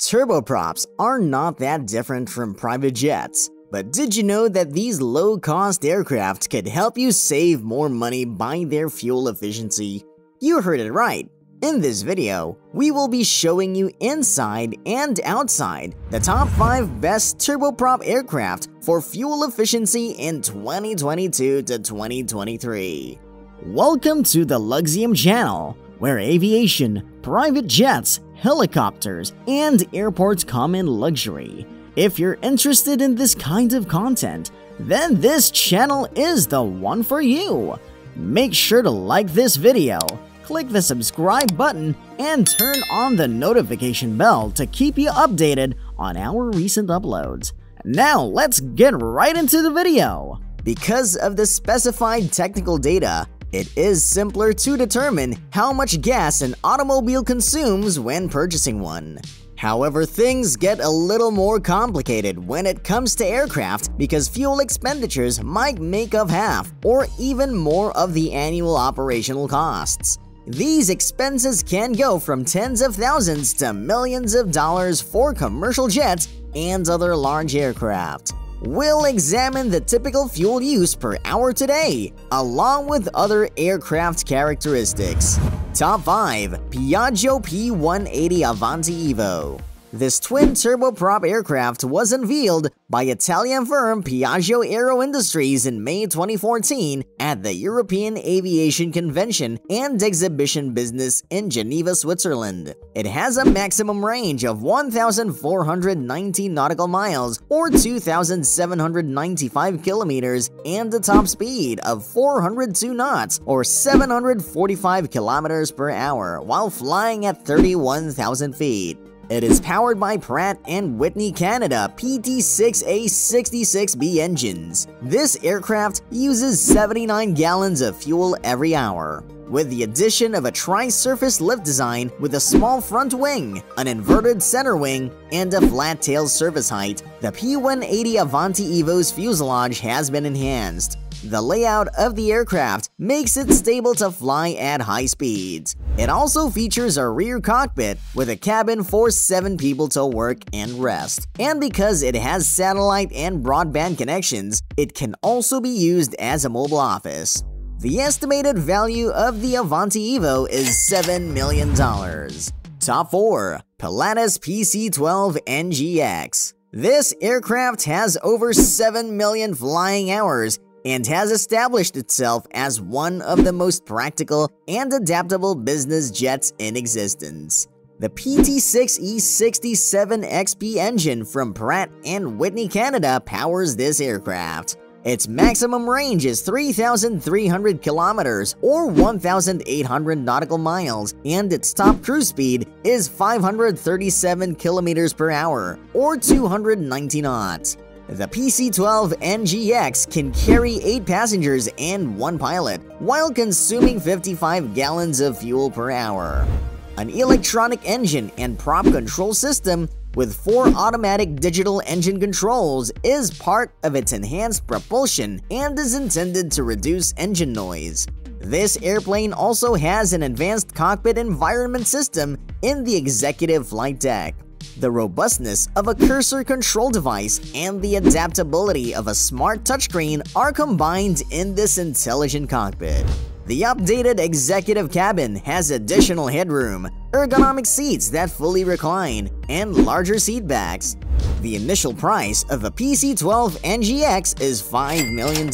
Turboprops are not that different from private jets. But did you know that these low-cost aircraft could help you save more money by their fuel efficiency? You heard it right. In this video, we will be showing you inside and outside the top 5 best turboprop aircraft for fuel efficiency in 2022 to 2023. Welcome to the Luxium channel, where aviation, private jets, helicopters, and airports come in luxury. If you're interested in this kind of content, then this channel is the one for you. Make sure to like this video, click the subscribe button, and turn on the notification bell to keep you updated on our recent uploads. Now let's get right into the video! Because of the specified technical data, it is simpler to determine how much gas an automobile consumes when purchasing one. However, things get a little more complicated when it comes to aircraft because fuel expenditures might make up half or even more of the annual operational costs. These expenses can go from tens of thousands to millions of dollars for commercial jets and other large aircraft. We'll examine the typical fuel use per hour today, along with other aircraft characteristics. Top 5 Piaggio P180 Avanti Evo this twin turboprop aircraft was unveiled by Italian firm Piaggio Aero Industries in May 2014 at the European Aviation Convention and Exhibition Business in Geneva, Switzerland. It has a maximum range of 1,490 nautical miles or 2,795 kilometers and a top speed of 402 knots or 745 kilometers per hour while flying at 31,000 feet. It is powered by Pratt & Whitney Canada PT6A66B engines. This aircraft uses 79 gallons of fuel every hour. With the addition of a tri-surface lift design with a small front wing, an inverted center wing, and a flat tail surface height, the P180 Avanti Evo's fuselage has been enhanced. The layout of the aircraft makes it stable to fly at high speeds. It also features a rear cockpit with a cabin for 7 people to work and rest. And because it has satellite and broadband connections, it can also be used as a mobile office. The estimated value of the Avanti Evo is $7 million. Top 4 Pilatus PC-12 NGX This aircraft has over 7 million flying hours and has established itself as one of the most practical and adaptable business jets in existence. The PT6E67XP engine from Pratt & Whitney Canada powers this aircraft. Its maximum range is 3,300 kilometers or 1,800 nautical miles, and its top cruise speed is 537 kilometers per hour or 290 knots. The PC-12 NGX can carry 8 passengers and 1 pilot, while consuming 55 gallons of fuel per hour. An electronic engine and prop control system with 4 automatic digital engine controls is part of its enhanced propulsion and is intended to reduce engine noise. This airplane also has an advanced cockpit environment system in the executive flight deck. The robustness of a cursor control device and the adaptability of a smart touchscreen are combined in this intelligent cockpit. The updated executive cabin has additional headroom, ergonomic seats that fully recline, and larger seatbacks. The initial price of a PC-12 NGX is $5 million.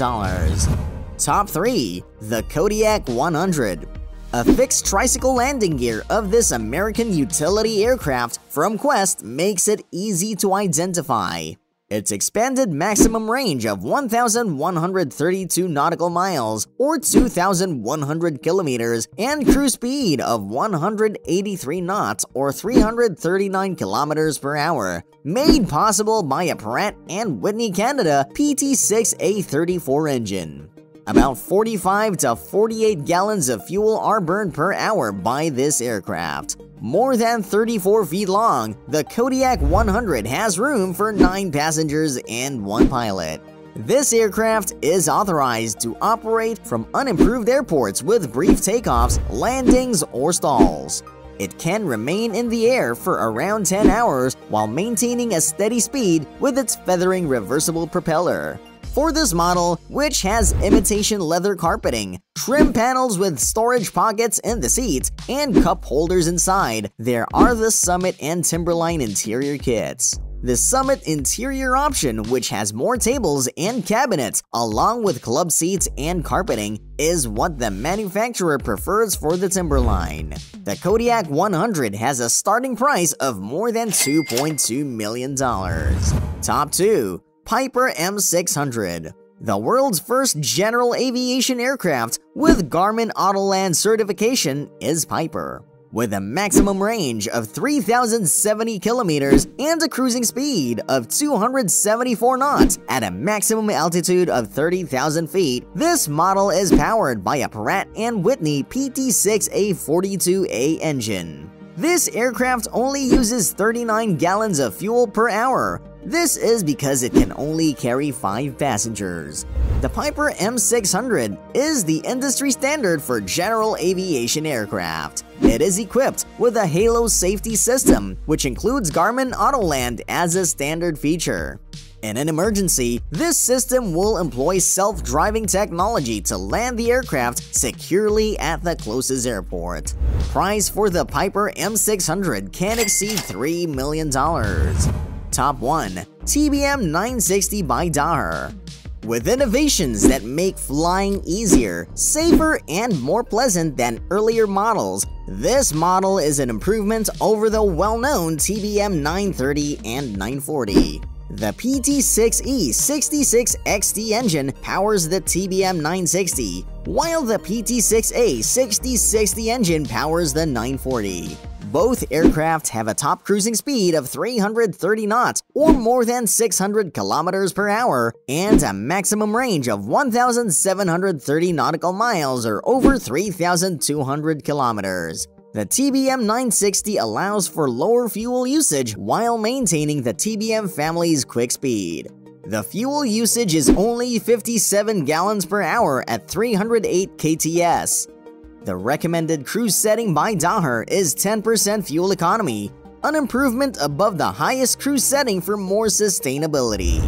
Top 3. The Kodiak 100 a fixed tricycle landing gear of this American utility aircraft from Quest makes it easy to identify. Its expanded maximum range of 1,132 nautical miles or 2,100 kilometers and cruise speed of 183 knots or 339 kilometers per hour, made possible by a Pratt & Whitney Canada PT6A34 engine. About 45 to 48 gallons of fuel are burned per hour by this aircraft. More than 34 feet long, the Kodiak 100 has room for 9 passengers and 1 pilot. This aircraft is authorized to operate from unimproved airports with brief takeoffs, landings, or stalls. It can remain in the air for around 10 hours while maintaining a steady speed with its feathering reversible propeller. For this model, which has imitation leather carpeting, trim panels with storage pockets in the seats, and cup holders inside, there are the Summit and Timberline interior kits. The Summit interior option, which has more tables and cabinets, along with club seats and carpeting, is what the manufacturer prefers for the Timberline. The Kodiak 100 has a starting price of more than $2.2 million. Top 2. Piper M600 the world's first general aviation aircraft with Garmin Autoland certification is Piper. With a maximum range of 3,070 kilometers and a cruising speed of 274 knots at a maximum altitude of 30,000 feet, this model is powered by a Pratt & Whitney PT6A42A engine. This aircraft only uses 39 gallons of fuel per hour, this is because it can only carry 5 passengers. The Piper M600 is the industry standard for general aviation aircraft. It is equipped with a Halo safety system, which includes Garmin Autoland as a standard feature. In an emergency, this system will employ self-driving technology to land the aircraft securely at the closest airport. Price for the Piper M600 can exceed $3 million. Top 1. TBM 960 by Daher with innovations that make flying easier, safer, and more pleasant than earlier models, this model is an improvement over the well-known TBM 930 and 940. The PT6E 66XT engine powers the TBM 960, while the PT6A 6060 engine powers the 940. Both aircraft have a top cruising speed of 330 knots or more than 600 kilometers per hour and a maximum range of 1,730 nautical miles or over 3,200 kilometers. The TBM 960 allows for lower fuel usage while maintaining the TBM family's quick speed. The fuel usage is only 57 gallons per hour at 308 kts. The recommended cruise setting by Daher is 10% fuel economy, an improvement above the highest cruise setting for more sustainability.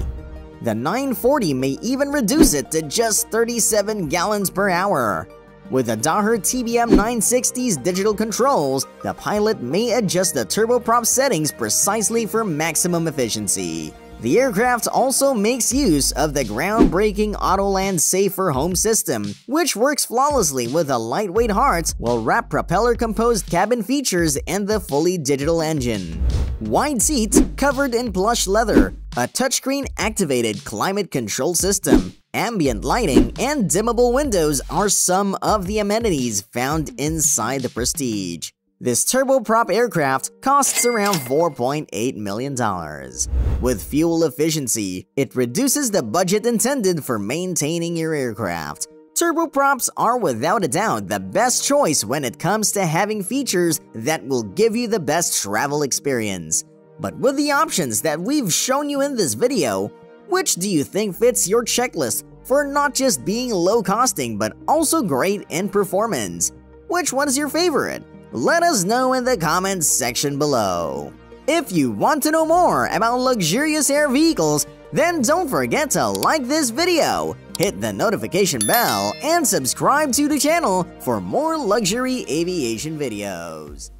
The 940 may even reduce it to just 37 gallons per hour. With the Daher TBM 960's digital controls, the pilot may adjust the turboprop settings precisely for maximum efficiency. The aircraft also makes use of the groundbreaking Autoland Safer Home system, which works flawlessly with a lightweight Hartzell wrap propeller-composed cabin features and the fully digital engine. Wide seats covered in plush leather, a touchscreen-activated climate control system, ambient lighting, and dimmable windows are some of the amenities found inside the Prestige. This turboprop aircraft costs around $4.8 million. With fuel efficiency, it reduces the budget intended for maintaining your aircraft. Turboprops are without a doubt the best choice when it comes to having features that will give you the best travel experience. But with the options that we've shown you in this video, which do you think fits your checklist for not just being low costing but also great in performance? Which one is your favorite? Let us know in the comments section below. If you want to know more about luxurious air vehicles, then don't forget to like this video, hit the notification bell, and subscribe to the channel for more luxury aviation videos.